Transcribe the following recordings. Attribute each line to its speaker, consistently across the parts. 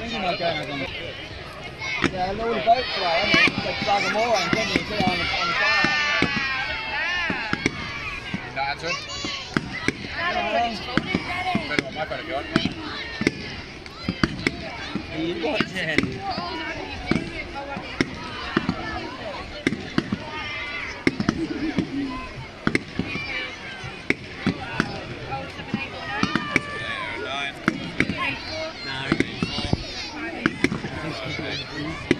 Speaker 1: Yeah, all the boats are out, and they drag them around, don't you? Get on on the fire.
Speaker 2: That answer? Better on my phone if you want.
Speaker 1: Are you watching?
Speaker 2: Yep.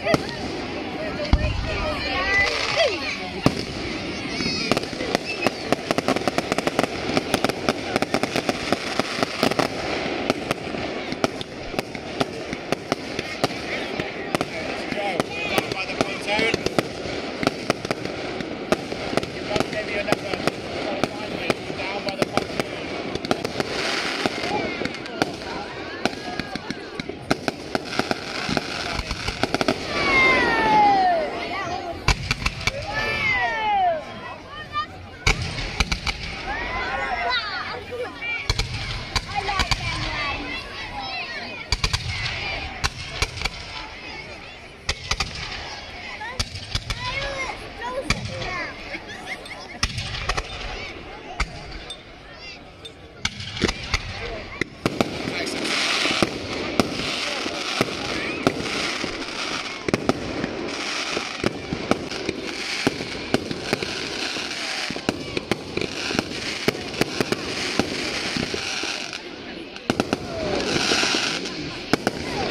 Speaker 2: You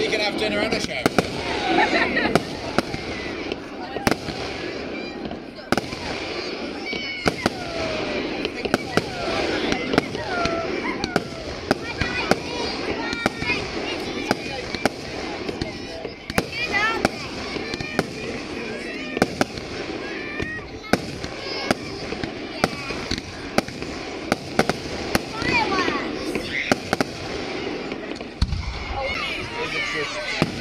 Speaker 2: can have dinner and a show.
Speaker 3: Fireworks!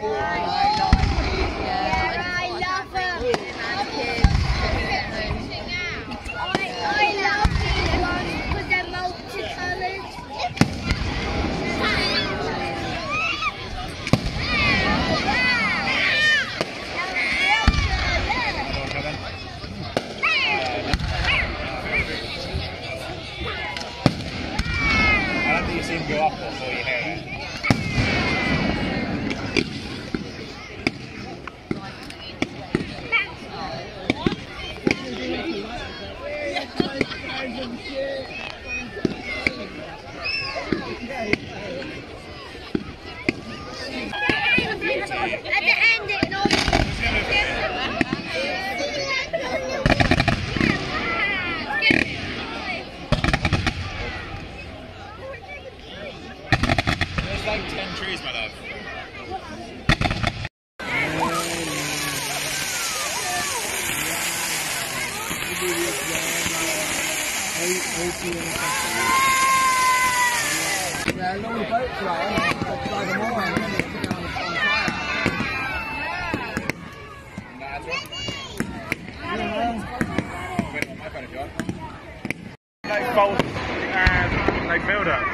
Speaker 1: Yes. like 10 trees,
Speaker 4: my love.
Speaker 1: Yeah,
Speaker 4: no votes right. Like you.
Speaker 2: They and they build up.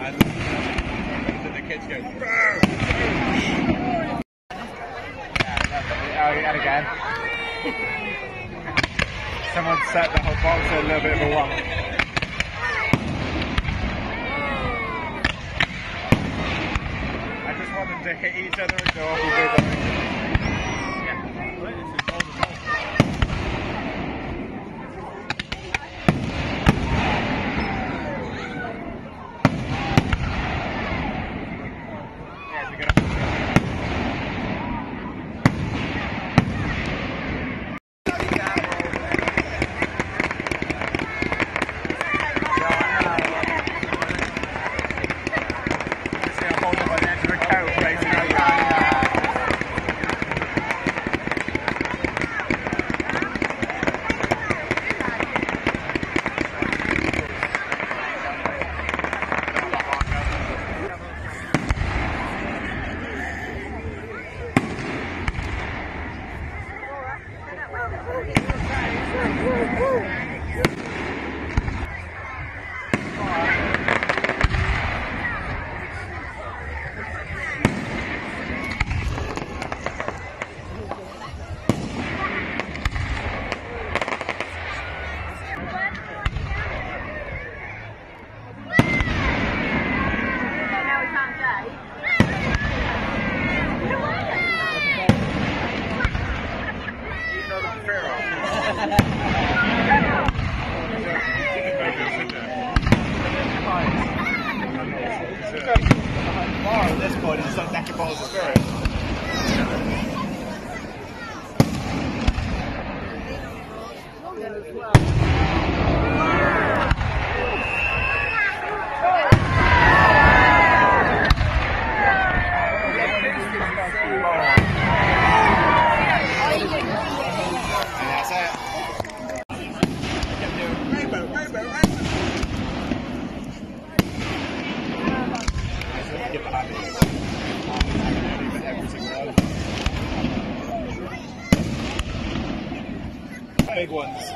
Speaker 4: And the kids go.
Speaker 2: Oh, and again. Someone set the whole box a little bit of a one. I just want them to hit each other and go off a bit.
Speaker 4: Ones.